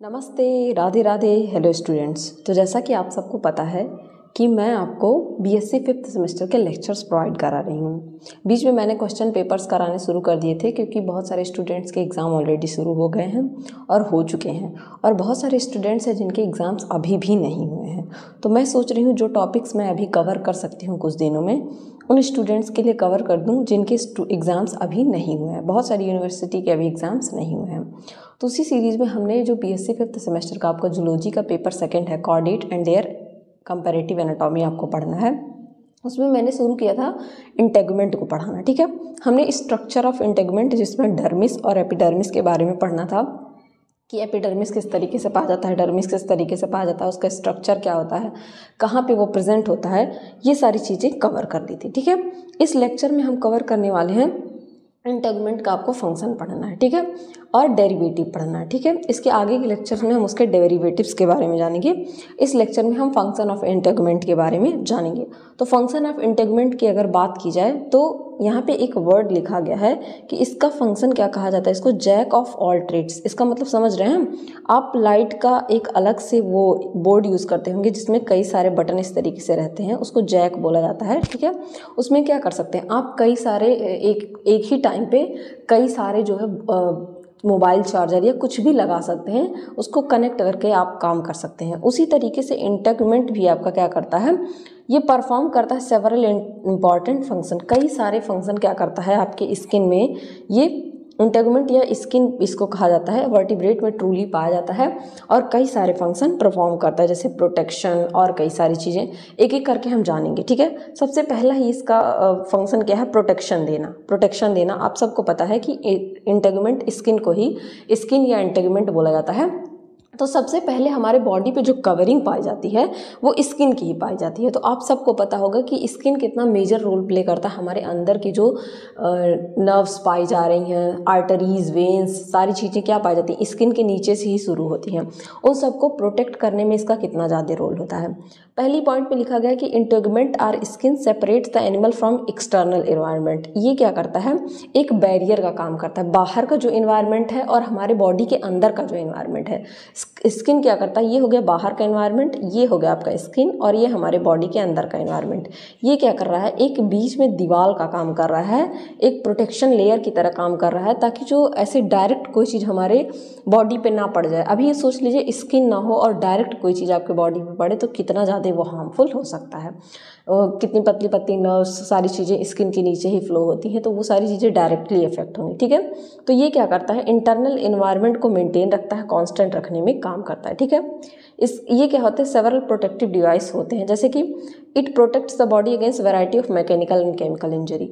नमस्ते, Radhe Radhe hello students तो जैसा कि आप सबको पता है कि मैं आपको बीएससी फिफ्थ सेमेस्टर के लेक्चर्स प्रोवाइड करा रही हूँ। बीच में मैंने क्वेश्चन पेपर्स कराने शुरू कर दिए थे क्योंकि बहुत सारे स्टूडेंट्स के एग्ज़ाम ऑलरेडी शुरू हो गए हैं और हो चुके हैं और बहुत सारे स्टूडेंट्स हैं जिनके एग्ज़ाम्स अभी भी नहीं हुए हैं। तो मैं सोच रही हूँ जो टॉपिक्स मैं अभी कवर कर सकती हूँ कुछ दिनों में उन स्टूडेंट्स के लिए कवर कर दूँ, जिनके एग्ज़ाम्स अभी नहीं हुए हैं। बहुत सारी यूनिवर्सिटी के अभी एग्ज़ाम्स नहीं हुए हैं। तो उसी सीरीज़ में हमने जो B S C fifth semester का आपका जूलॉजी का पेपर सेकेंड है chordate and their comparative anatomy आपको पढ़ना है। उसमें मैंने शुरू किया था इंटेगमेंट को पढ़ाना, ठीक है? हमने स्ट्रक्चर ऑफ़ इंटेगमेंट जिसमें डर्मिस और एपिडर्मिस के बारे में पढ़ना था। कि एपिडर्मिस किस तरीके से पाया जाता है डर्मिस किस तरीके से पाया जाता है, उसका स्ट्रक्चर क्या होता है, कहाँ पे वो प्रेजेंट होता है, ये सारी चीज़ें कवर कर दी थी, ठीक है? इस लेक्चर में हम कवर करने वाले हैं इंटेगमेंट का आपको फ़ंक्शन पढ़ना है, ठीक है? और डेरिवेटिव पढ़ना ठीक है? इसके आगे के लेक्चर में हम उसके डेरिवेटिव्स के बारे में जानेंगे। इस लेक्चर में हम फ़ंक्शन ऑफ़ इंटेगमेंट के बारे में जानेंगे। तो फ़ंक्शन ऑफ़ इंटेगमेंट की अगर बात की जाए तो यहाँ पे एक वर्ड लिखा गया है कि इसका फ़ंक्शन क्या कहा जाता है? इसको जैक ऑफ़ ऑल ट्रेड्स इसका मतलब समझ रहे हैं आप लाइट का एक अलग से वो बोर्ड यूज़ करते होंगे, जिसमें कई सारे बटन इस तरीके से रहते हैं, उसको जैक बोला जाता है, ठीक है? उसमें क्या कर सकते हैं? आप कई सारे, एक एक ही टाइम पे कई सारे जो है मोबाइल चार्जर या कुछ भी लगा सकते हैं, उसको कनेक्ट करके आप काम कर सकते हैं। उसी तरीके से इंटेगमेंट भी आपका क्या करता है, ये परफॉर्म करता है सेवरल इंपॉर्टेंट फ़ंक्शन कई सारे फ़ंक्शन क्या करता है आपके स्किन में, ये इंटेगमेंट या स्किन इसको कहा जाता है, वर्टिब्रेट में ट्रूली पाया जाता है और कई सारे फ़ंक्शन परफॉर्म करता है, जैसे प्रोटेक्शन और कई सारी चीज़ें। एक एक करके हम जानेंगे, ठीक है? सबसे पहला ही इसका फ़ंक्शन क्या है? प्रोटेक्शन देना। प्रोटेक्शन देना, आप सबको पता है कि इंटेगमेंट स्किन को ही, स्किन या इंटेगमेंट बोला जाता है। तो सबसे पहले हमारे बॉडी पे जो कवरिंग पाई जाती है, वो स्किन की ही पाई जाती है। तो आप सबको पता होगा कि स्किन कितना मेजर रोल प्ले करता है हमारे अंदर की जो नर्व्स पाई जा रही हैं आर्टरीज वेन्स सारी चीज़ें क्या पाई जाती हैं? स्किन के नीचे से ही शुरू होती हैं। उन सबको प्रोटेक्ट करने में इसका कितना ज़्यादा रोल होता है? पहली पॉइंट पे लिखा गया कि integument are skin separate the animal from external environment ये क्या करता है? एक बैरियर का काम करता है। बाहर का जो इन्वायरमेंट है और हमारे बॉडी के अंदर का जो इन्वायरमेंट है। स्किन क्या करता है? ये हो गया बाहर का इन्वायरमेंट ये हो गया आपका स्किन और ये हमारे बॉडी के अंदर का इन्वायरमेंट ये क्या कर रहा है? एक बीच में दीवार का काम कर रहा है, एक प्रोटेक्शन लेयर की तरह काम कर रहा है ताकि जो ऐसे डायरेक्ट कोई चीज़ हमारे बॉडी पे ना पड़ जाए। अभी ये सोच लीजिए स्किन ना हो और डायरेक्ट कोई चीज़ आपके बॉडी पे पड़े तो कितना ज़्यादा वो हार्मफुल हो सकता है। कितनी पतली पतली नर्व्स सारी चीज़ें स्किन के नीचे ही फ्लो होती हैं तो वो सारी चीज़ें डायरेक्टली इफ़ेक्ट होंगी, ठीक है? तो ये क्या करता है? इंटरनल इन्वायरमेंट को मेंटेन रखता है कॉन्स्टेंट रखने में। काम करता है, ठीक है? इस, ये क्या होते हैं सेवरल प्रोटेक्टिव डिवाइस होते हैं, जैसे कि it protects the body against variety of mechanical and chemical injury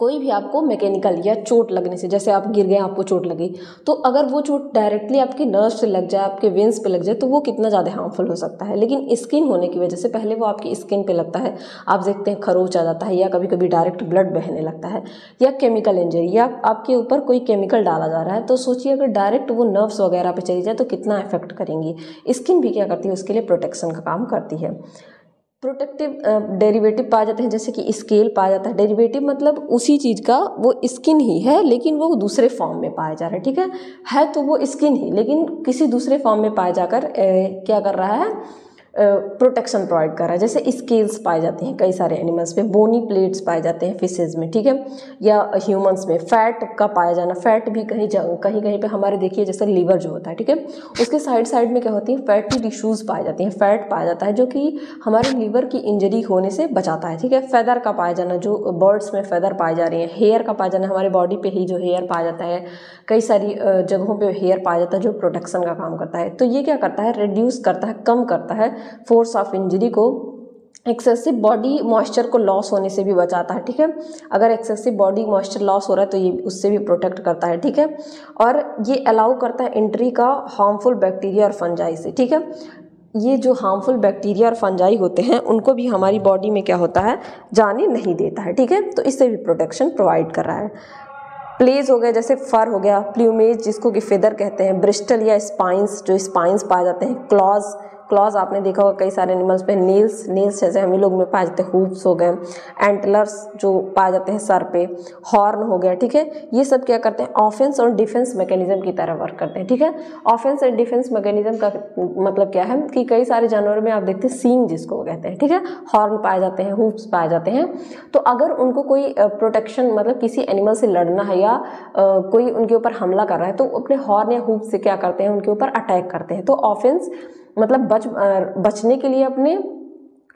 कोई भी आपको मैकेनिकल या चोट लगने से, जैसे आप गिर गए, आपको चोट लगी तो अगर वो चोट डायरेक्टली आपके नर्व से लग जाए, आपके वेंस पे लग जाए तो वो कितना ज़्यादा हार्मफुल हो सकता है। लेकिन स्किन होने की वजह से पहले वो आपकी स्किन पे लगता है। आप देखते हैं खरोच आ जाता है या कभी कभी डायरेक्ट ब्लड बहने लगता है या केमिकल इंजरी या आपके ऊपर कोई केमिकल डाला जा रहा है तो सोचिए अगर डायरेक्ट वो नर्व्स वगैरह पर चली जाए तो कितना इफ़ेक्ट करेंगी। स्किन भी क्या करती है? उसके लिए प्रोटेक्शन का काम करती है। प्रोटेक्टिव डेरिवेटिव पाए जाते हैं, जैसे कि स्केल पाया जाता है। डेरिवेटिव मतलब उसी चीज़ का, वो स्किन ही है, लेकिन वो दूसरे फॉर्म में पाया जा रहा है, ठीक है? है तो वो स्किन ही, लेकिन किसी दूसरे फॉर्म में पाया जाकर क्या कर रहा है? प्रोटेक्शन प्रोवाइड कर रहा है। जैसे स्केल्स पाए जाते हैं कई सारे एनिमल्स में बोनी प्लेट्स पाए जाते हैं फिशेज में, ठीक है? या ह्यूमंस में फैट का पाया जाना फैट भी कहीं कहीं कहीं पे हमारे देखिए जैसे लीवर जो होता है, ठीक है? उसके साइड साइड में क्या होती है? फैटी टिश्यूज़ पाए जाते हैं फैट पाया जाता है जो कि हमारे लीवर की इंजरी होने से बचाता है, ठीक है? फैदर का पाया जाना, जो बर्ड्स में फैदर पाए जा रहे हैं हेयर का पाया जाना, हमारे बॉडी पे ही जो हेयर पाया जाता है, कई सारी जगहों पे हेयर पाया जाता है जो प्रोटेक्शन का काम करता है। तो ये क्या करता है? रिड्यूस करता है, कम करता है फोर्स ऑफ़ इंजरी को एक्सेसिव बॉडी मॉइस्चर को लॉस होने से भी बचाता है, ठीक है? अगर एक्सेसिव बॉडी मॉइस्चर लॉस हो रहा है तो ये उससे भी प्रोटेक्ट करता है, ठीक है? और ये अलाउ करता है एंट्री का हार्मफुल बैक्टीरिया और फंजाई से, ठीक है? ये जो हार्मफुल बैक्टीरिया और फंजाई होते हैं, उनको भी हमारी बॉडी में क्या होता है? जाने नहीं देता है, ठीक है? तो इससे भी प्रोटेक्शन प्रोवाइड कर रहा है। प्लेज हो गया, जैसे फर हो गया प्ल्यूमेज जिसको कि फेदर कहते हैं ब्रिस्टल या स्पाइंस जो स्पाइंस पाए जाते हैं क्लॉज क्लॉज आपने देखा होगा कई सारे एनिमल्स पे नील्स नील्स जैसे हम लोग में पाए जाते हैं हुप्स हो गए एंटलर्स जो पाए जाते हैं सर पे हॉर्न हो गया, ठीक है? ये सब क्या करते हैं? ऑफेंस और डिफेंस मैकेनिज्म की तरह वर्क करते हैं, ठीक है? ऑफेंस एंड डिफेंस मैकेनिज्म का मतलब क्या है? कि कई सारे जानवरों में आप देखते हैं सींग जिसको कहते हैं, ठीक है? हॉर्न पाए जाते हैं हुप्स पाए जाते हैं। तो अगर उनको कोई प्रोटेक्शन मतलब किसी एनिमल से लड़ना है या कोई उनके ऊपर हमला कर रहा है तो अपने हॉर्न या हुप से क्या करते हैं? उनके ऊपर अटैक करते हैं। तो ऑफेंस मतलब बच बचने के लिए अपने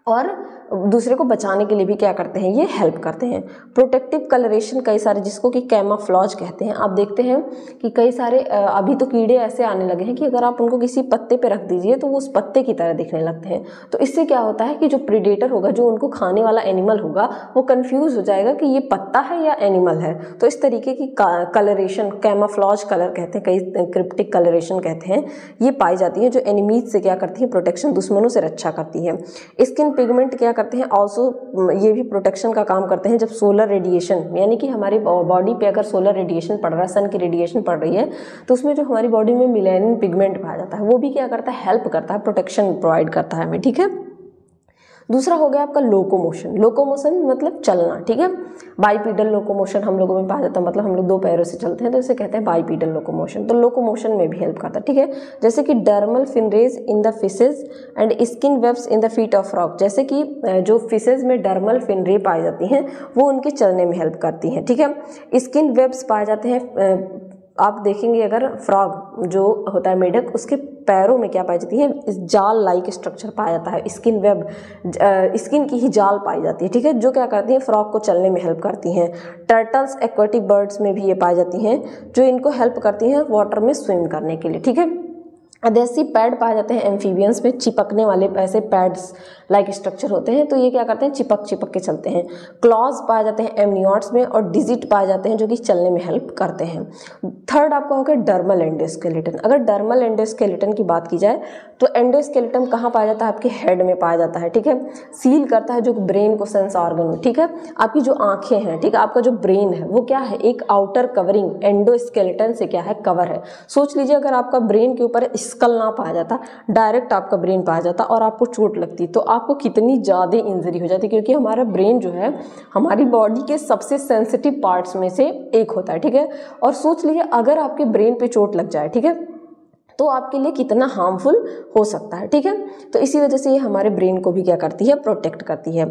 और दूसरे को बचाने के लिए भी क्या करते हैं, ये हेल्प करते हैं। प्रोटेक्टिव कलरेशन कई सारे जिसको कि कैमाफ्लॉज कहते हैं। आप देखते हैं कि कई सारे अभी तो कीड़े ऐसे आने लगे हैं कि अगर आप उनको किसी पत्ते पे रख दीजिए तो वो उस पत्ते की तरह दिखने लगते हैं। तो इससे क्या होता है कि जो प्रीडेटर होगा, जो उनको खाने वाला एनिमल होगा, वो कन्फ्यूज़ हो जाएगा कि ये पत्ता है या एनिमल है। तो इस तरीके की कलरेशन कैमाफ्लॉज कलर कहते हैं, कई क्रिप्टिक कलरेशन कहते हैं, ये पाई जाती है, जो एनिमीज से क्या करती है प्रोटेक्शन दुश्मनों से रक्षा करती है। स्किन पिगमेंट क्या करते हैं ऑल्सो ये भी प्रोटेक्शन का काम करते हैं जब सोलर रेडिएशन यानी कि हमारी बॉडी पे अगर सोलर रेडिएशन पड़ रहा है सन की रेडिएशन पड़ रही है तो उसमें जो हमारी बॉडी में मिलेनिन पिगमेंट पाया जाता है, वो भी क्या करता है? हेल्प करता है प्रोटेक्शन प्रोवाइड करता है हमें, ठीक है? दूसरा हो गया आपका लोकोमोशन लोकोमोशन मतलब चलना, ठीक है? बाईपीडल लोकोमोशन हम लोगों में पाया जाता है मतलब हम लोग दो पैरों से चलते हैं तो इसे कहते हैं बाईपीडल लोकोमोशन तो लोकोमोशन में भी हेल्प करता है, ठीक है? जैसे कि dermal fin rays in the fishes and skin webs in the feet of rock जैसे कि जो फिशेज में डर्मल फिनरे पाई जाती हैं, वो उनके चलने में हेल्प करती हैं, ठीक है? स्किन वेब्स पाए जाते हैं आप देखेंगे अगर फ्रॉग जो होता है मेढक, उसके पैरों में क्या पाई जाती है? इस जाल लाइक स्ट्रक्चर पाया जाता है। स्किन वेब स्किन की ही जाल पाई जाती है, ठीक है? जो क्या करती है? फ्रॉग को चलने में हेल्प करती हैं। टर्टल्स एक्वेटिक बर्ड्स में भी ये पाई जाती हैं, जो इनको हेल्प करती हैं वाटर में स्विम करने के लिए, ठीक है? अदेसी पैड पाए जाते हैं एम्फीबियंस में, चिपकने वाले ऐसे पैड्स लाइक स्ट्रक्चर होते हैं तो ये क्या करते हैं? चिपक चिपक के चलते हैं। क्लॉज पाए जाते हैं एमनियॉट्स में और डिजिट पाए जाते हैं जो कि चलने में हेल्प करते हैं। थर्ड आपका हो गया डर्मल एंडोस्केलेटन। अगर डर्मल एंडोस्केलेटन की बात की जाए तो एंडोस्केलेटन कहाँ पाया जाता है? आपके हेड में पाया जाता है, ठीक है? सील करता है जो ब्रेन को सेंस ऑर्गन में, ठीक है? आपकी जो आँखें हैं, ठीक है? आपका जो ब्रेन है, वो क्या है? एक आउटर कवरिंग, एंडोस्केलेटन से क्या है? कवर है। सोच लीजिए, अगर आपका ब्रेन के ऊपर स्कल ना पाया जाता, डायरेक्ट आपका ब्रेन पाया जाता और आपको चोट लगती तो आपको कितनी ज़्यादा इंजरी हो जाती है, क्योंकि हमारा ब्रेन जो है, हमारी बॉडी के सबसे सेंसिटिव पार्ट्स में से एक होता है, ठीक है? और सोच लीजिए, अगर आपके ब्रेन पे चोट लग जाए, ठीक है? तो आपके लिए कितना हार्मफुल हो सकता है, ठीक है? तो इसी वजह से ये हमारे ब्रेन को भी क्या करती है प्रोटेक्ट करती है।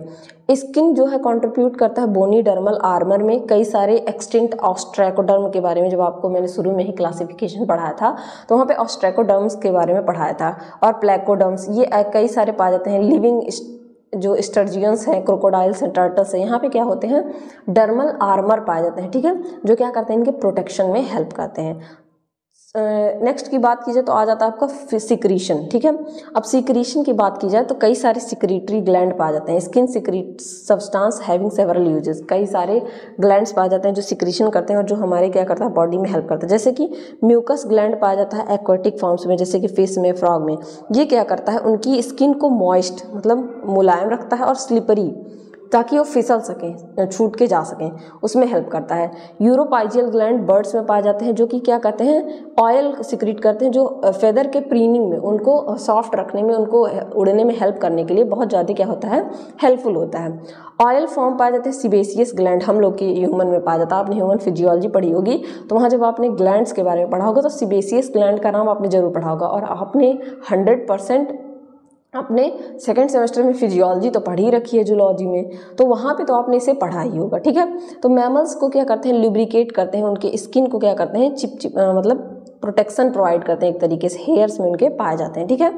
स्किन जो है कंट्रीब्यूट करता है बोनी डर्मल आर्मर में। कई सारे एक्सटेंट ऑस्ट्रैकोडर्म के बारे में जब आपको मैंने शुरू में ही क्लासिफिकेशन पढ़ाया था तो वहाँ पे ऑस्ट्रैकोडर्म्स के बारे में पढ़ाया था और प्लेकोडर्म्स ये कई सारे पाए जाते हैं। लिविंग जो स्टर्जियंस हैं क्रोकोडाइल्स हैं टर्टल्स हैं, यहाँ पे क्या होते हैं? डर्मल आर्मर पाए जाते हैं, ठीक है? जो क्या करते हैं? इनके प्रोटेक्शन में हेल्प करते हैं। नेक्स्ट की बात की जाए तो आ जाता है आपका सिक्रीशन ठीक है? अब सिक्रीशन की बात की जाए तो कई सारे सिक्रीटरी ग्लैंड पाए जाते हैं। Skin secrete substance having several uses कई सारे ग्लैंड्स पाए जाते हैं जो सिक्रीशन करते हैं और जो हमारे क्या करता है बॉडी में हेल्प करता है। जैसे कि म्यूकस ग्लैंड पाया जाता है एक्वेटिक फॉर्म्स में, जैसे कि फ़िश में फ्रॉग में। ये क्या करता है, उनकी स्किन को मॉइस्ट मतलब मुलायम रखता है और स्लिपरी ताकि वो फिसल सकें छूट के जा सकें, उसमें हेल्प करता है। यूरोपाइजियल ग्लैंड बर्ड्स में पाए जाते हैं, जो कि क्या कहते हैं? ऑयल सिक्रीट करते हैं, जो फेदर के प्रीनिंग में, उनको सॉफ्ट रखने में, उनको उड़ने में हेल्प करने के लिए बहुत ज़्यादा क्या होता है? हेल्पफुल होता है। ऑयल फॉर्म पाए जाते हैं सिबेसियस ग्लैंड हम लोग की ह्यूमन में पाया जाता है। आपने ह्यूमन फिजियोलॉजी पढ़ी होगी तो वहाँ जब आपने ग्लैंड्स के बारे में पढ़ा होगा तो सिबेसियस ग्लैंड का नाम आपने ज़रूर पढ़ा होगा, और आपने हंड्रेड परसेंट आपने सेकेंड सेमेस्टर में फिजियोलॉजी तो पढ़ ही रखी है जूलॉजी में तो वहाँ पे तो आपने इसे पढ़ा ही होगा, ठीक है? तो मैमल्स को क्या करते हैं? लुब्रिकेट करते हैं, उनके स्किन को क्या करते हैं? चिप चिप मतलब प्रोटेक्शन प्रोवाइड करते हैं एक तरीके से हेयर्स में उनके पाए जाते हैं, ठीक है?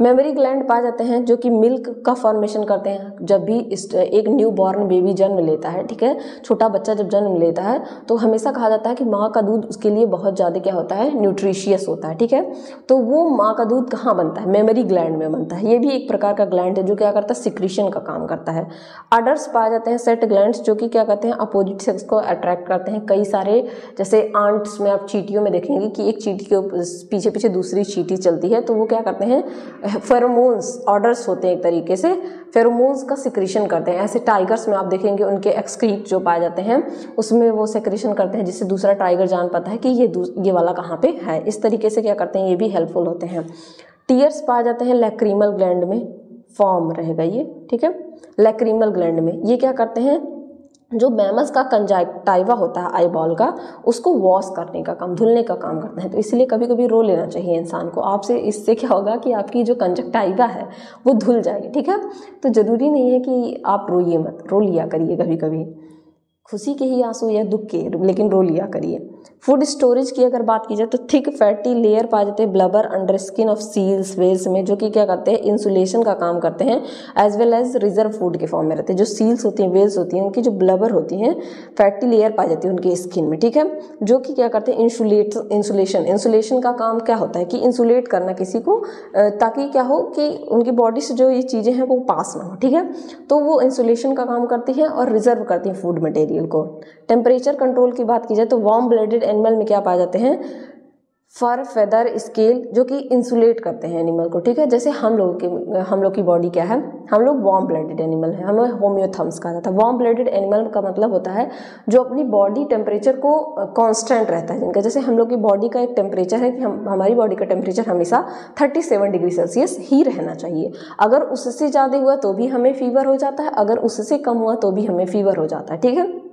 मेमोरी ग्लैंड पाए जाते हैं जो कि मिल्क का फॉर्मेशन करते हैं। जब भी इस, एक न्यू बॉर्न बेबी जन्म लेता है, ठीक है? छोटा बच्चा जब जन्म लेता है तो हमेशा कहा जाता है कि माँ का दूध उसके लिए बहुत ज़्यादा क्या होता है? न्यूट्रिशियस होता है, ठीक है? तो वो माँ का दूध कहाँ बनता है? मेमोरी ग्लैंड में बनता है। ये भी एक प्रकार का ग्लैंड है जो क्या करता है? सिक्रीशन का काम करता है। अडर्स पाए जाते हैं सेट ग्लैंड जो कि क्या कहते हैं? अपोजिट सेक्स को अट्रैक्ट करते हैं। कई सारे, जैसे आंट्स में आप चीटियों में देखेंगे कि एक चीटी के पीछे पीछे दूसरी चीटी चलती है तो वो क्या करते हैं? फेरोमोन्स ऑर्डर्स होते हैं एक तरीके से। फेरोमोन्स का सिक्रीशन करते हैं। ऐसे टाइगर्स में आप देखेंगे, उनके एक्सक्रीट जो पाए जाते हैं, उसमें वो सिक्रीशन करते हैं, जिससे दूसरा टाइगर जान पाता है कि ये ये वाला कहाँ पे है। इस तरीके से क्या करते हैं, ये भी हेल्पफुल होते हैं। टीयर्स पाए जाते हैं लैक्रीमल ग्लैंड में। फॉर्म रहेगा ये, ठीक है? लैक्रीमल ग्लैंड में। ये क्या करते हैं जो मैमस का कंजाइटाइवा होता है आईबॉल का, उसको वॉश करने का काम, धुलने का काम करता है। तो इसलिए कभी कभी रो लेना चाहिए इंसान को। आपसे इससे क्या होगा कि आपकी जो कंजक्टाइवा है, वो धुल जाएगी, ठीक है? तो ज़रूरी नहीं है कि आप रोइए मत, रो लिया करिए कभी कभी खुशी के ही आँसू या दुख के, लेकिन रो लिया करिए। फ़ूड स्टोरेज की अगर बात की जाए तो थिक फैटी लेयर पाए जाते हैं blubber under skin of seals whales में, जो कि क्या करते हैं? इंसुलेशन का काम करते हैं as well as reserve food के फॉर्म में रहते हैं। जो सील्स होती हैं वेल्स होती हैं, उनकी जो ब्लबर होती हैं फैटी लेयर पाई जाती है उनकी स्किन में, ठीक है? जो कि क्या करते हैं? इंसुलेट इंसुलेशन इंसुलेशन का काम क्या होता है कि इंसुलेट करना किसी को ताकि क्या हो कि उनकी बॉडी से जो ये चीज़ें हैं, वो पास ना हो, ठीक है? तो वो इंसुलेशन का काम करती है और रिज़र्व करती हैं फ़ूड मटेरियल को। टेम्परेचर कंट्रोल की बात की जाए तो वार्म ब्लडेड एनिमल में क्या पाए जाते हैं? फर फेदर स्केल जो कि इंसुलेट करते हैं एनिमल को, ठीक है? जैसे हम लोग की, हम लोग की बॉडी क्या है? हम लोग वार्म ब्लडेड एनिमल है। हमें होम्योथम्स कहा जाता है। वार्म ब्लडेड एनिमल का मतलब होता है जो अपनी बॉडी टेम्परेचर को कांस्टेंट रहता है। जिनका जैसे हम लोग की बॉडी का एक टेम्परेचर है कि हम, हमारी बॉडी का टेम्परेचर हमेशा 37 डिग्री सेल्सियस ही रहना चाहिए। अगर उससे ज़्यादा हुआ तो भी हमें फीवर हो जाता है। अगर उससे कम हुआ तो भी हमें फीवर हो जाता है, ठीक है?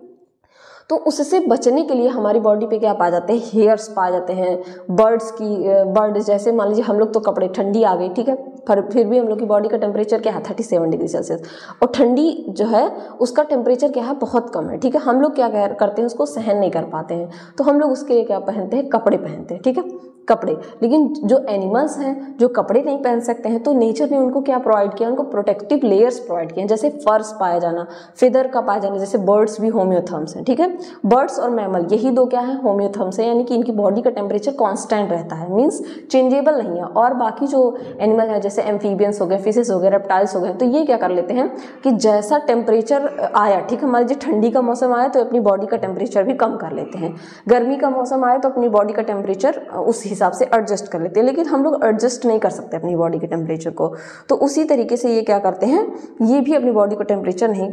तो उससे बचने के लिए हमारी बॉडी पे क्या पाए जाते हैं? हेयर्स पाए जाते हैं। बर्ड्स की बर्ड जैसे मान लीजिए हम लोग तो कपड़े ठंडी आ गई ठीक है? पर फिर भी हम लोग की बॉडी का टेम्परेचर क्या है? थर्टी सेवन डिग्री सेल्सियस और ठंडी जो है, उसका टेम्परेचर क्या है? बहुत कम है, ठीक है? हम लोग क्या करते हैं, उसको सहन नहीं कर पाते हैं। तो हम लोग उसके लिए क्या पहनते हैं? कपड़े पहनते हैं, ठीक है? कपड़े। लेकिन जो एनिमल्स हैं, जो कपड़े नहीं पहन सकते हैं तो नेचर ने उनको क्या प्रोवाइड किया? उनको प्रोटेक्टिव लेयर्स प्रोवाइड किए जैसे फर्स पाया जाना फिदर का पाया जाना, जैसे बर्ड्स भी होम्योथम्स हैं, ठीक है? बर्ड्स और मैमल यही दो क्या है? होम्योथम्स हैं, यानी कि इनकी बॉडी का टेम्परेचर कॉन्स्टेंट रहता है मीन्स चेंजेबल नहीं है। और बाकी जो एनिमल है जैसे एम्फीबियंस हो गए फिशेस हो गए रेप्टाइल्स हो गए तो ये क्या कर लेते हैं कि जैसा टेम्परेचर आया, ठीक है, मान लीजिए ठंडी का मौसम आया तो अपनी बॉडी का टेम्परेचर भी कम कर लेते हैं। गर्मी का मौसम आया तो अपनी बॉडी का टेम्परेचर उस हिसाब से एडजस्ट कर लेते हैं, लेकिन हम लोग एडजस्ट नहीं कर सकते अपनी बॉडी के टेम्परेचर को। तो उसी तरीके से ये क्या करते हैं, ये भी अपनी बॉडी को टेम्परेचर नहीं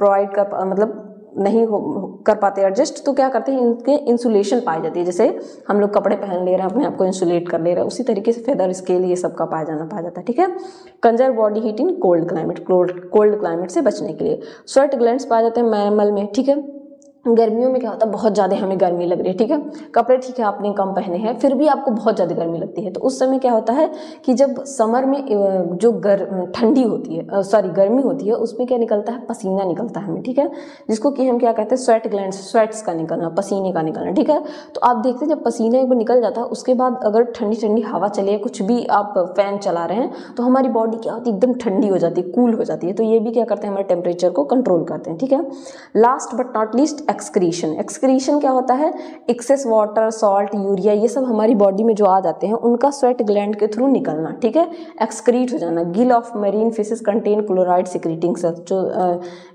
प्रोवाइड कर मतलब नहीं हो कर पाते एडजस्ट तो क्या करते हैं, इनके इंसुलेशन पाई जाती है। जैसे हम लोग कपड़े पहन ले रहे हैं, अपने आप को इंसुलेट कर ले रहे हैं, उसी तरीके से फेदर स्केल ये सब का पाया जाना, पाया जाता है, ठीक है? Conserve body heat in cold climate cold climate से बचने के लिए। स्वेट ग्लैंड पाए जाते हैं मैमल में, ठीक है? गर्मियों में क्या होता है, बहुत ज़्यादा हमें गर्मी लग रही है, ठीक है? कपड़े ठीक है, आपने कम पहने हैं, फिर भी आपको बहुत ज़्यादा गर्मी लगती है। तो उस समय क्या होता है कि जब समर में जो गर, ठंडी होती है सॉरी गर्मी होती है, उसमें क्या निकलता है, पसीना निकलता है हमें, ठीक है? जिसको कि हम क्या कहते हैं स्वेट ग्लैंड स्वेट्स का निकलना, पसीने का निकलना, ठीक है? तो आप देखते हैं, जब पसीना एक बार निकल जाता है, उसके बाद अगर ठंडी ठंडी हवा चले कुछ भी आप फ़ैन चला रहे हैं तो हमारी बॉडी क्या होती है, एकदम ठंडी हो जाती है कूल हो जाती है। तो ये भी क्या करते हैं, हमारे टेम्परेचर को कंट्रोल करते हैं, ठीक है? Last but not least excretion excretion क्या होता है? एक्सेस वाटर सॉल्ट यूरिया ये सब हमारी बॉडी में जो आ जाते हैं, उनका स्वेट ग्लैंड के थ्रू निकलना, ठीक है? एक्सक्रीट हो जाना। Gill of marine fishes contain chloride secreting cells जो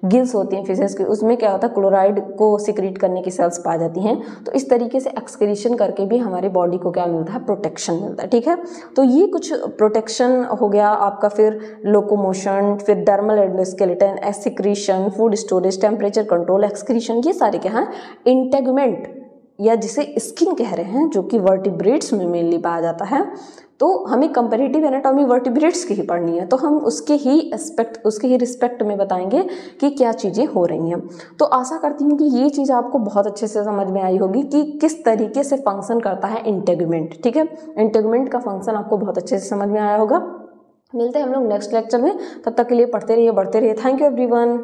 गिल्स होती हैं फिशेस की, उसमें क्या होता है? क्लोराइड को सिक्रीट करने की सेल्स पाई जाती हैं। तो इस तरीके से एक्सक्रीशन करके भी हमारे बॉडी को क्या मिलता है? प्रोटेक्शन मिलता है, ठीक है? तो ये कुछ प्रोटेक्शन हो गया आपका, फिर लोकोमोशन फिर dermal endoskeleton excretion food storage temperature control excretion ये सारे क्या हैं इंटेगमेंट या जिसे स्किन कह रहे हैं, जो कि वर्टिब्रेट्स में मेनली पाया जाता है तो हमें कंपेरेटिव एनाटॉमी वर्टिब्रेट्स की ही पढ़नी है तो हम उसके ही एस्पेक्ट उसके ही रिस्पेक्ट में बताएँगे कि क्या चीज़ें हो रही हैं। तो आशा करती हूँ कि ये चीज़ आपको बहुत अच्छे से समझ में आई होगी कि किस तरीके से फ़ंक्शन करता है इंटेगमेंट ठीक है? इंटेगमेंट का फ़ंक्शन आपको बहुत अच्छे से समझ में आया होगा। मिलते हैं हम लोग नेक्स्ट लेक्चर में, तब तक के लिए पढ़ते रहिए, बढ़ते रहिए। Thank you everyone